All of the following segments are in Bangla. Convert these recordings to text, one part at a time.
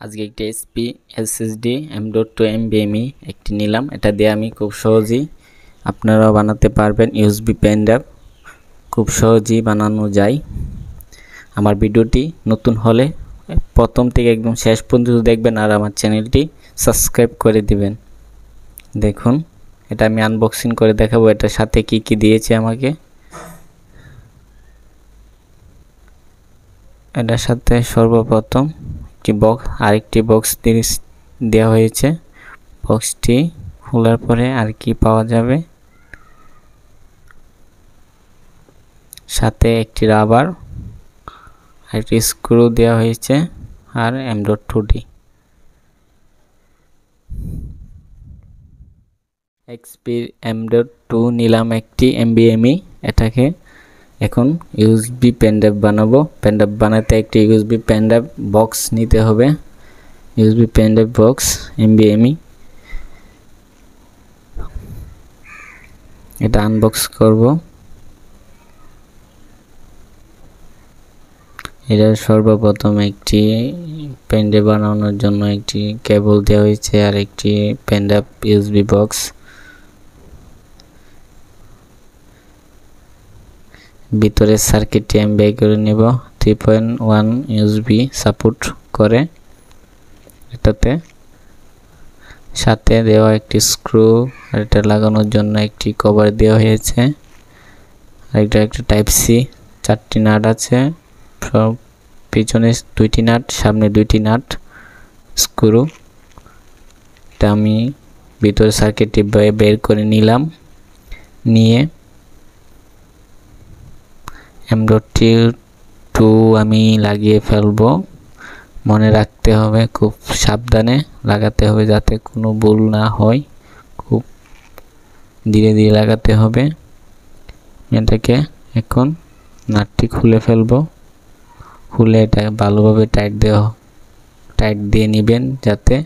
আজকে একটি SP SSD M dot two M BME একটি নিলাম। এটা দিয়ে আমি খুব সহজেই আপনারাও বানাতে পারবেন ইউএসবি পেন ড্রাইভ খুব সহজেই বানানো যায়। আমার ভিডিওটি নতুন হলে প্রথম থেকে একদম শেষ পর্যন্ত দেখবেন আর আমার চ্যানেলটি সাবস্ক্রাইব করে দিবেন। দেখুন, এটা আমি আনবক্সিং করে দেখাবো। এটার সাথে কি কি দিয়েছে আমাকে? এটার সাথে সর্বপ্রথম একটি বক্স আরেকটি বক্স দেওয়া হয়েছে। বক্সটি খোলার পরে আর কি পাওয়া যাবে? সাথে একটি রাবার একটি স্ক্রু দেওয়া হয়েছে আর M two D XP M two নিলাম একটি এমবিএমই এটাকে এখন ইউএসবি পেনড্রাইভ বানাবো। পেনড্রাইভ বানাতে একটি ইউএসবি পেনড্রাইভ বক্স নিতে হবে। ইউএসবি পেনড্রাইভ বক্স এমবিএমই এটা আনবক্স করব। এটা সর্বপ্রথম একটি পেনড্রাইভ বানানোর জন্য একটি কেবল দেওয়া হয়েছে আর একটি পেনড্রাইভ ইউএসবি বক্স ভিতরের সার্কিটটি আমি বের করে নেব। Three point one USB support করে এটাতে। সাথে দেওয়া একটি স্ক্রু আর এটা লাগানোর জন্য একটি কভার দেওয়া হয়েছে। আর এটা একটা টাইপ সি চারটি নাট আছে। সব পিছনে দুইটি নাট সামনে দুইটি নাট স্ক্রু এটা আমি ভিতরে সার্কিটটি বের করে নিলাম। নিয়ে এমডটটি টু আমি লাগিয়ে ফেলব। মনে রাখতে হবে, খুব সাবধানে লাগাতে হবে যাতে কোনো ভুল না হয়। খুব ধীরে ধীরে লাগাতে হবে। এটাকে এখন নাটটি খুলে ফেলব। খুলে এটা ভালোভাবে টাইট দেওয়া টাইট দিয়ে নেবেন যাতে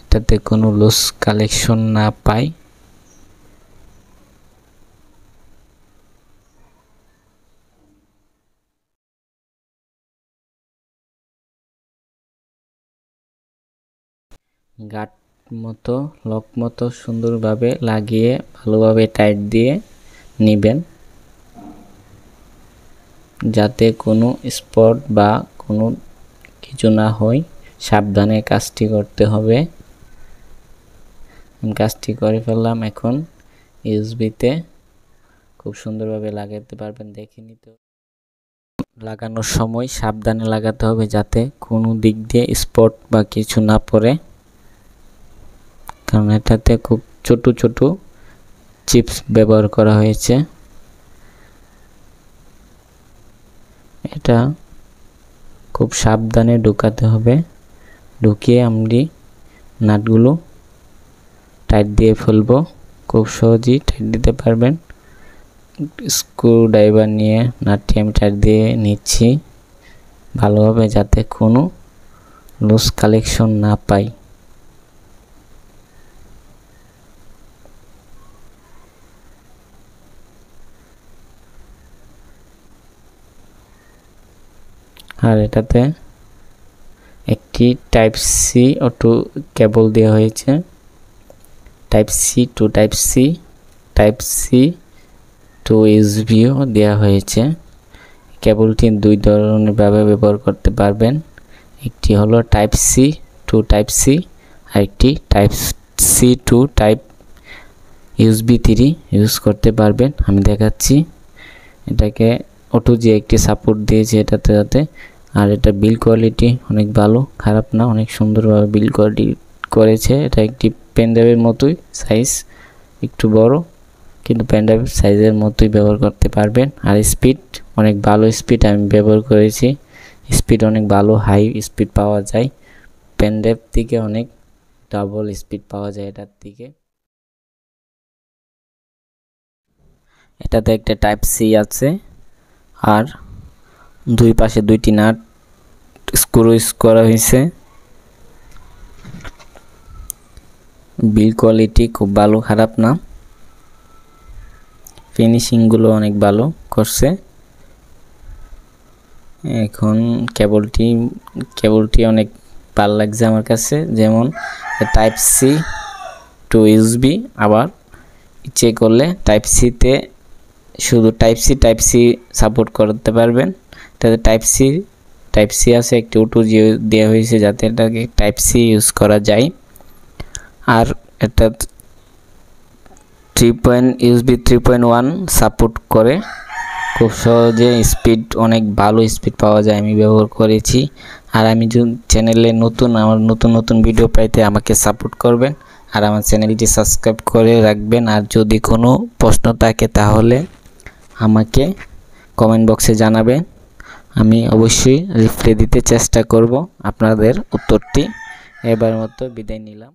এটাতে কোনো লুজ কালেকশন না পায়। গাট মতো লক মতো সুন্দরভাবে লাগিয়ে, ভালোভাবে টাইট দিয়ে নেবেন। যাতে কোনো স্পট বা কোনো কিছু না হয়, সাবধানে কাজটি করতে হবে। কাজটি করে ফেললাম এখন ইউএসবিতে খুব সুন্দরভাবে লাগাতে পারবেন, দেখে নিতে লাগানোর সময় সাবধানে লাগাতে হবে যাতে কোনো দিক দিয়ে স্পট বা কিছু না পড়ে। কারণ এটাতে খুব ছোট ছোট চিপস ব্যবহার করা হয়েছে। এটা খুব সাবধানে ঢুকাতে হবে। ঢুকিয়ে আমি নাটগুলো টাইট দিয়ে ফেলব। খুব সহজেই টাইট দিতে পারবেন। স্ক্রু ড্রাইভার নিয়ে নাটটি আমি টাইট দিয়ে নিচ্ছি। ভালোভাবে যাতে কোনো লুজ কালেকশন না পাই। আর এটাতে একটি টাইপ সি অটো কেবল দেওয়া হয়েছে। Type C to type C type C to ইউএসবিও দেওয়া হয়েছে। কেবলটি দুই ধরনের ভাবে ব্যবহার করতে পারবেন। একটি হলো type C to type C আর একটি type C to type USB three use করতে পারবেন। আমি দেখাচ্ছি। এটাকে অটো যে একটি সাপোর্ট দিয়েছে এটাতে যাতে। আর এটা বিল কোয়ালিটি অনেক ভালো, খারাপ না, অনেক সুন্দরভাবে বিল কোয়ালিটি করেছে। এটা একটি পেনড্রাইভের মতোই সাইজ একটু বড়, কিন্তু পেনড্রাইভের সাইজের মতোই ব্যবহার করতে পারবেন। আর স্পিড অনেক ভালো স্পিড আমি ব্যবহার করেছি। স্পিড অনেক ভালো হাই স্পিড পাওয়া যায়। পেনড্রাইভ থেকে অনেক ডাবল স্পিড পাওয়া যায় এটার থেকে। এটাতে একটা টাইপ সি আছে। আর দুই পাশে দুইটি নাট স্ক্রু করা হয়েছে। বিল কোয়ালিটি খুব ভালো, খারাপ না। ফিনিশিংগুলো অনেক ভালো করছে। এখন কেবলটি কেবলটি অনেক ভালো লাগছে আমার কাছে। যেমন টাইপ সি টু ইউজবি আবার ইচ্ছে করলে টাইপ সিতে শুধু type C type C support করতে পারবেন। তাতে টাইপ সি টাইপ সি আছে, একটি ওটু দেওয়া হয়েছে যাতে এটাকে টাইপ সি ইউজ করা যায়। আর এটা three point USB three point one support করে। খুব সহজে স্পিড অনেক ভালো স্পিড পাওয়া যায় আমি ব্যবহার করেছি। আর আমি চ্যানেলে নতুন, আমার নতুন নতুন ভিডিও পাইতে আমাকে সাপোর্ট করবেন। আর আমার চ্যানেলটি সাবস্ক্রাইব করে রাখবেন। আর যদি কোনো প্রশ্ন থাকে তাহলে আমাকে কমেন্ট বক্সে জানাবেন। আমি অবশ্যই রিপ্লাই দিতে চেষ্টা করব। আপনাদের উত্তরটি এবার মতো বিদায় নিলাম।